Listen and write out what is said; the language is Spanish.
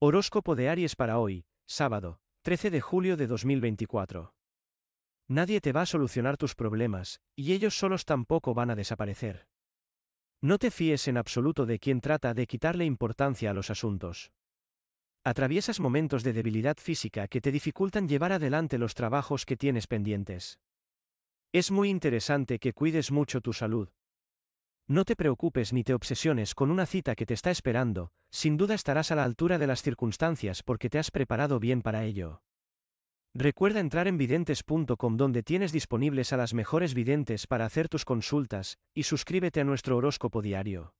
Horóscopo de Aries para hoy, sábado, 13 de julio de 2024. Nadie te va a solucionar tus problemas, y ellos solos tampoco van a desaparecer. No te fíes en absoluto de quien trata de quitarle importancia a los asuntos. Atraviesas momentos de debilidad física que te dificultan llevar adelante los trabajos que tienes pendientes. Es muy interesante que cuides mucho tu salud, no te preocupes ni te obsesiones con una cita que te está esperando, sin duda estarás a la altura de las circunstancias porque te has preparado bien para ello. Recuerda entrar en videntes.com donde tienes disponibles a las mejores videntes para hacer tus consultas, y suscríbete a nuestro horóscopo diario.